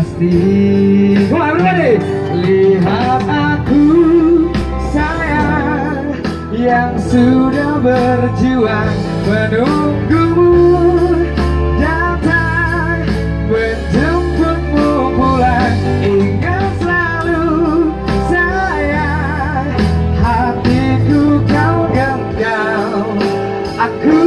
pasti Lihat aku sayang Yang sudah berjuang. Menunggumu Datang menjemputmu pulang. Ingat selalu sayang Hatiku kau genggam Aku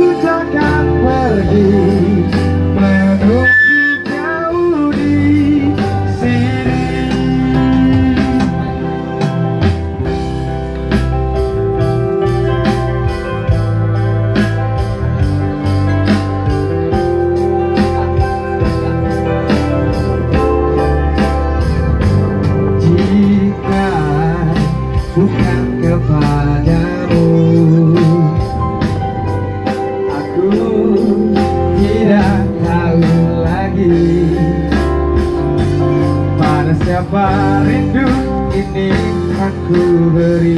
kepadamu. Aku tidak tahu lagi Pada siapa rindu ini aku beri